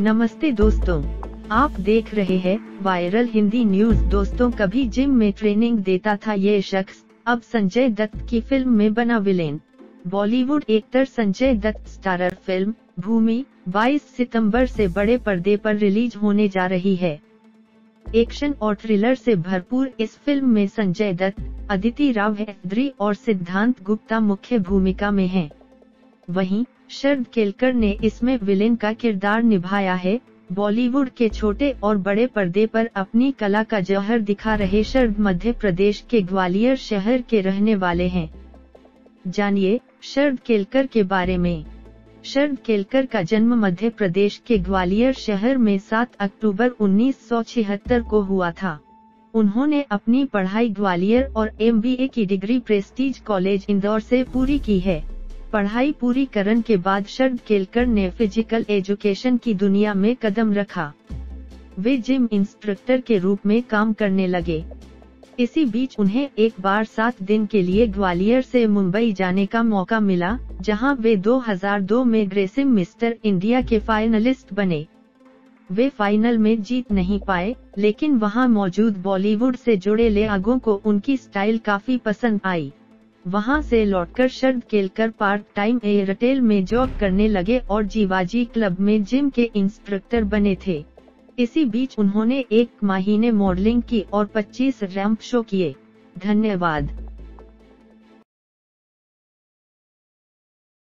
नमस्ते दोस्तों, आप देख रहे हैं वायरल हिंदी न्यूज़। दोस्तों, कभी जिम में ट्रेनिंग देता था ये शख्स, अब संजय दत्त की फ़िल्म में बना villain. Bollywood actor Sanjay Dutt starrer film, Bhoomi 22 सितंबर से बड़े पर्दे पर रिलीज़ होने जा रही है। एक्शन और थ्रिलर से भरपूर इस फ़िल्म में संजय दत्त, अदिति राव हैदरी और सिद्धांत गुप्ता मुख्य भूमिका में हैं। वहीं, शरद केलकर ने इसमें विलेन का किरदार निभाया है। बॉलीवुड के छोटे और बड़े पर्दे पर अपनी कला का जौहर दिखा रहे शरद मध्य प्रदेश के ग्वालियर शहर के रहने वाले हैं। जानिए, शरद केलकर के बारे में। शरद केलकर का जन्म मध्य प्रदेश के ग्वालियर शहर में 7 अक्टूबर 1976 को हुआ था। उन्होंने अपनी पढ़ाई ग्वालियर और एमबीए की डिग्री प्रेस्टीज कॉलेज इंदौर से पूरी की है। पढ़ाई पूरी करने के बाद शरद केलकर ने फ़िज़िकल एजुकेशन की दुनिया में कदम रखा। वे जिम इंस्ट्रक्टर के रूप में काम करने लगे। इसी बीच उन्हें एक बार सात दिन के लिए ग्वालियर से मुंबई जाने का मौका मिला, जहाँ वे 2002 में ग्रेसिम मिस्टर इंडिया के फाइनलिस्ट बने। वे फाइनल में जीत नहीं पाए, लेकिन वहाँ मौजूद बॉलीवुड से जुड़े लेआगों को उनकी स्टाइल काफ़ी पसंद आई। वहाँ से लौटकर Sharad Kelkar part time Airtel में जॉब करने लगे और जीवाजी क्लब में जिम के इंस्ट्रक्टर बने थे। इसी बीच उन्होंने एक महीने मॉडलिंग की और 25 रैंप शो किए। धन्यवाद।